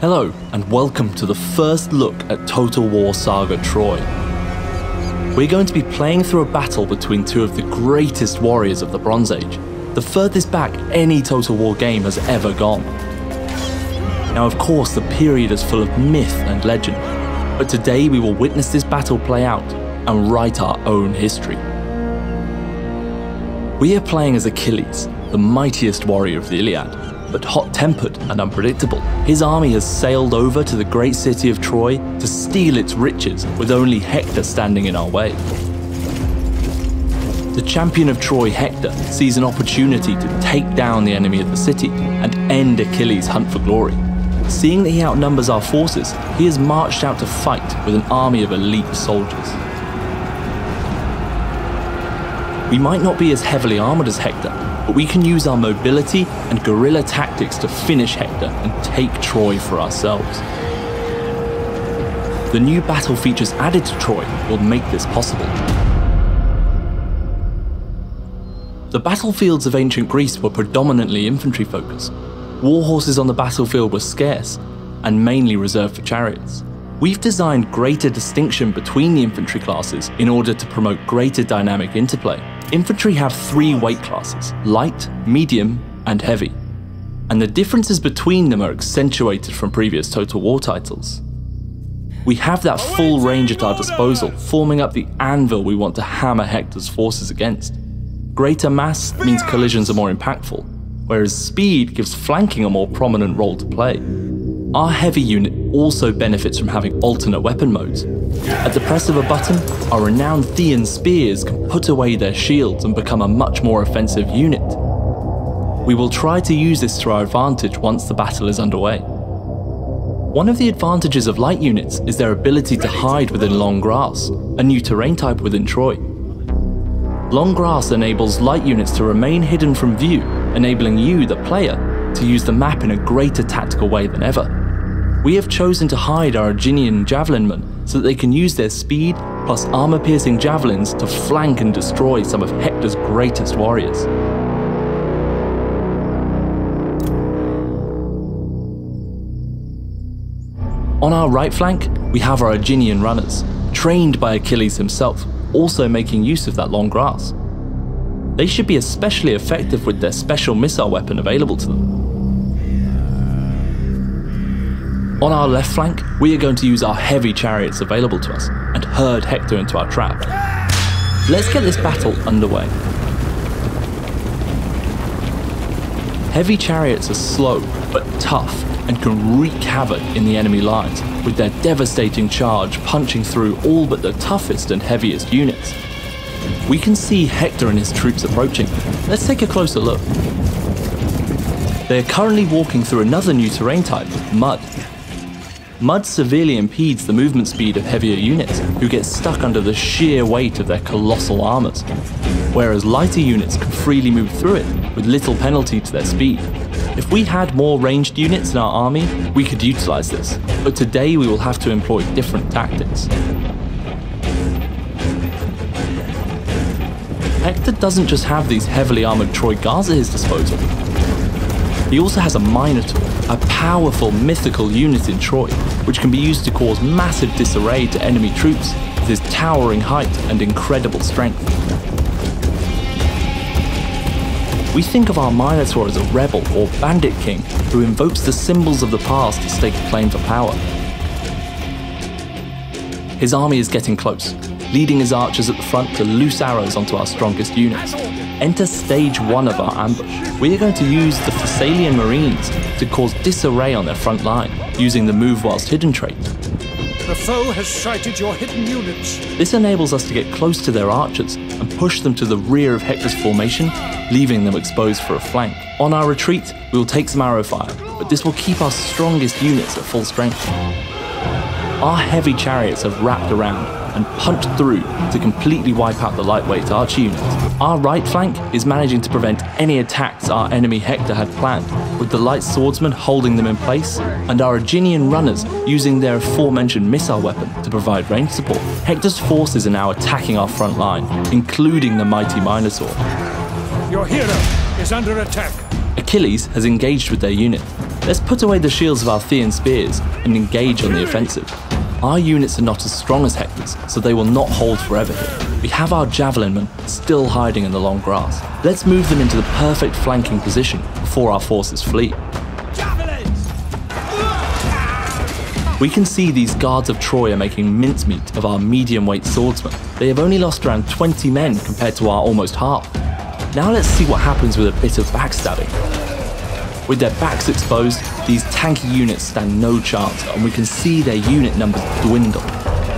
Hello, and welcome to the first look at Total War Saga Troy. We're going to be playing through a battle between two of the greatest warriors of the Bronze Age, the furthest back any Total War game has ever gone. Now, of course, the period is full of myth and legend, but today we will witness this battle play out and write our own history. We are playing as Achilles, the mightiest warrior of the Iliad, but hot tempered and unpredictable. His army has sailed over to the great city of Troy to steal its riches, with only Hector standing in our way. The champion of Troy, Hector, sees an opportunity to take down the enemy of the city and end Achilles' hunt for glory. Seeing that he outnumbers our forces, he has marched out to fight with an army of elite soldiers. We might not be as heavily armoured as Hector, but we can use our mobility and guerrilla tactics to finish Hector and take Troy for ourselves. The new battle features added to Troy will make this possible. The battlefields of ancient Greece were predominantly infantry focused. War horses on the battlefield were scarce and mainly reserved for chariots. We've designed greater distinction between the infantry classes in order to promote greater dynamic interplay. Infantry have three weight classes light, medium, and heavy. And the differences between them are accentuated from previous Total War titles. We have that full range at our disposal, forming up the anvil we want to hammer Hector's forces against. Greater mass means collisions are more impactful, whereas speed gives flanking a more prominent role to play. Our heavy unit also benefits from having alternate weapon modes. At the press of a button, our renowned Thean spears can put away their shields and become a much more offensive unit. We will try to use this to our advantage once the battle is underway. One of the advantages of light units is their ability to hide within long grass, a new terrain type within Troy. Long grass enables light units to remain hidden from view, enabling you, the player, to use the map in a greater tactical way than ever. We have chosen to hide our Aeginian javelinmen so that they can use their speed plus armor piercing javelins to flank and destroy some of Hector's greatest warriors. On our right flank, we have our Aeginian runners, trained by Achilles himself, also making use of that long grass. They should be especially effective with their special missile weapon available to them. On our left flank, we are going to use our heavy chariots available to us and herd Hector into our trap. Let's get this battle underway. Heavy chariots are slow but tough and can wreak havoc in the enemy lines with their devastating charge punching through all but the toughest and heaviest units. We can see Hector and his troops approaching. Let's take a closer look. They are currently walking through another new terrain type, mud. Mud severely impedes the movement speed of heavier units, who get stuck under the sheer weight of their colossal armors, whereas lighter units can freely move through it with little penalty to their speed. If we had more ranged units in our army, we could utilize this, but today we will have to employ different tactics. Hector doesn't just have these heavily armored Troy guards at his disposal. He also has a Minotaur, a powerful mythical unit in Troy, which can be used to cause massive disarray to enemy troops with his towering height and incredible strength. We think of our Minotaur as a rebel or bandit king who invokes the symbols of the past to stake a claim for power. His army is getting close, leading his archers at the front to loose arrows onto our strongest units. Enter stage one of our ambush. We are going to use the Thessalian Marines to cause disarray on their front line, using the move whilst hidden trait. The foe has sighted your hidden units. This enables us to get close to their archers and push them to the rear of Hector's formation, leaving them exposed for a flank. On our retreat, we will take some arrow fire, but this will keep our strongest units at full strength. Our heavy chariots have wrapped around and punched through to completely wipe out the lightweight archer unit. Our right flank is managing to prevent any attacks our enemy Hector had planned, with the light swordsmen holding them in place, and our Aeginian runners using their aforementioned missile weapon to provide range support. Hector's forces are now attacking our front line, including the mighty Minotaur. Your hero is under attack. Achilles has engaged with their unit. Let's put away the shields of our Thean spears and engage on the offensive. Our units are not as strong as Hector's, so they will not hold forever here. We have our javelinmen still hiding in the long grass. Let's move them into the perfect flanking position before our forces flee. We can see these guards of Troy are making mincemeat of our medium weight swordsmen. They have only lost around 20 men compared to our almost half. Now let's see what happens with a bit of backstabbing. With their backs exposed, these tanky units stand no chance, and we can see their unit numbers dwindle.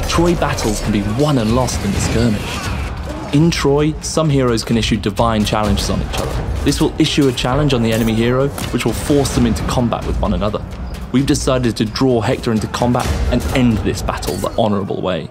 Troy battles can be won and lost in the skirmish. In Troy, some heroes can issue divine challenges on each other. This will issue a challenge on the enemy hero, which will force them into combat with one another. We've decided to draw Hector into combat and end this battle the honourable way.